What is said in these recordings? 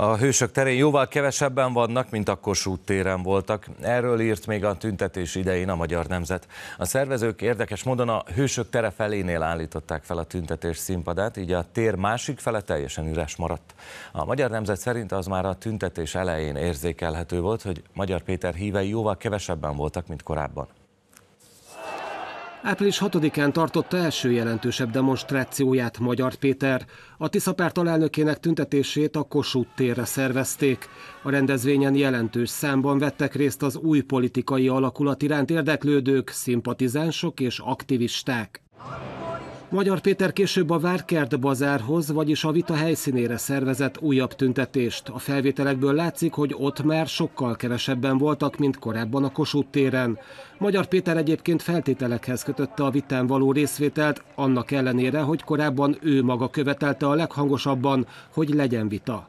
A hősök terén jóval kevesebben vannak, mint a Kossuth téren voltak. Erről írt még a tüntetés idején a Magyar Nemzet. A szervezők érdekes módon a hősök tere felénél állították fel a tüntetés színpadát, így a tér másik fele teljesen üres maradt. A Magyar Nemzet szerint az már a tüntetés elején érzékelhető volt, hogy Magyar Péter hívei jóval kevesebben voltak, mint korábban. Április 6-án tartotta első jelentősebb demonstrációját Magyar Péter. A Tiszapárt alelnökének tüntetését a Kossuth térre szervezték. A rendezvényen jelentős számban vettek részt az új politikai alakulat iránt érdeklődők, szimpatizánsok és aktivisták. Magyar Péter később a Várkert bazárhoz, vagyis a vita helyszínére szervezett újabb tüntetést. A felvételekből látszik, hogy ott már sokkal kevesebben voltak, mint korábban a Kossuth téren. Magyar Péter egyébként feltételekhez kötötte a vitán való részvételt, annak ellenére, hogy korábban ő maga követelte a leghangosabban, hogy legyen vita.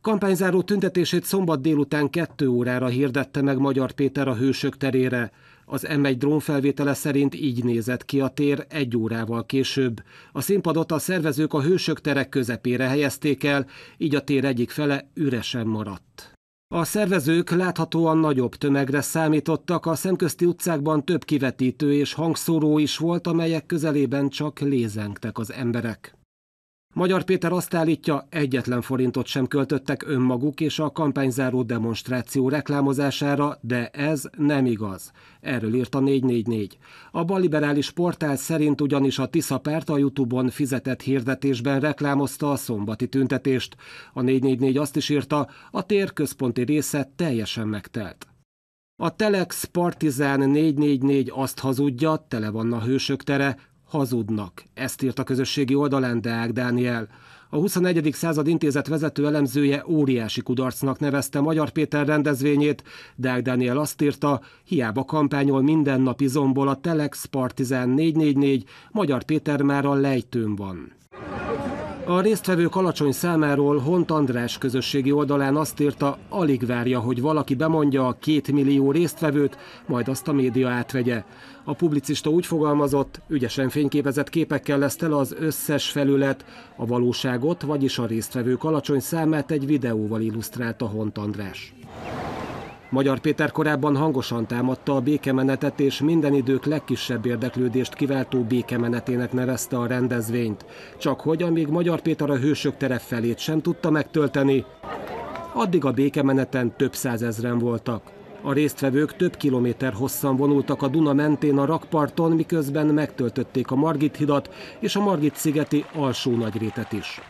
Kampányzáró tüntetését szombat délután kettő órára hirdette meg Magyar Péter a Hősök terére. Az M1 drónfelvétele szerint így nézett ki a tér egy órával később. A színpadot a szervezők a Hősök terek közepére helyezték el, így a tér egyik fele üresen maradt. A szervezők láthatóan nagyobb tömegre számítottak, a szemközti utcákban több kivetítő és hangszóró is volt, amelyek közelében csak lézengtek az emberek. Magyar Péter azt állítja, egyetlen forintot sem költöttek önmaguk és a kampányzáró demonstráció reklámozására, de ez nem igaz. Erről írt a 444. A balliberális portál szerint ugyanis a Tisza párt a Youtube-on fizetett hirdetésben reklámozta a szombati tüntetést. A 444 azt is írta, a tér központi része teljesen megtelt. A Telex Partizán 444 azt hazudja, tele van a hősök tere, hazudnak. Ezt írt a közösségi oldalán Deák Dániel. A 21. század intézet vezető elemzője óriási kudarcnak nevezte Magyar Péter rendezvényét. Deák Dániel azt írta, hiába kampányol mindennapi zombol a Telex Partizán 444, Magyar Péter már a lejtőn van. A résztvevők alacsony számáról Hont András közösségi oldalán azt írta, alig várja, hogy valaki bemondja a két millió résztvevőt, majd azt a média átvegye. A publicista úgy fogalmazott, ügyesen fényképezett képekkel lesz tele az összes felület, a valóságot, vagyis a résztvevők alacsony számát egy videóval illusztrálta Hont András. Magyar Péter korábban hangosan támadta a békemenetet, és minden idők legkisebb érdeklődést kiváltó békemenetének nevezte a rendezvényt. Csak hogy amíg Magyar Péter a hősök terep felét sem tudta megtölteni, addig a békemeneten több százezren voltak. A résztvevők több kilométer hosszan vonultak a Duna mentén a rakparton, miközben megtöltötték a Margit hidat és a Margit szigeti alsó nagyrétet is.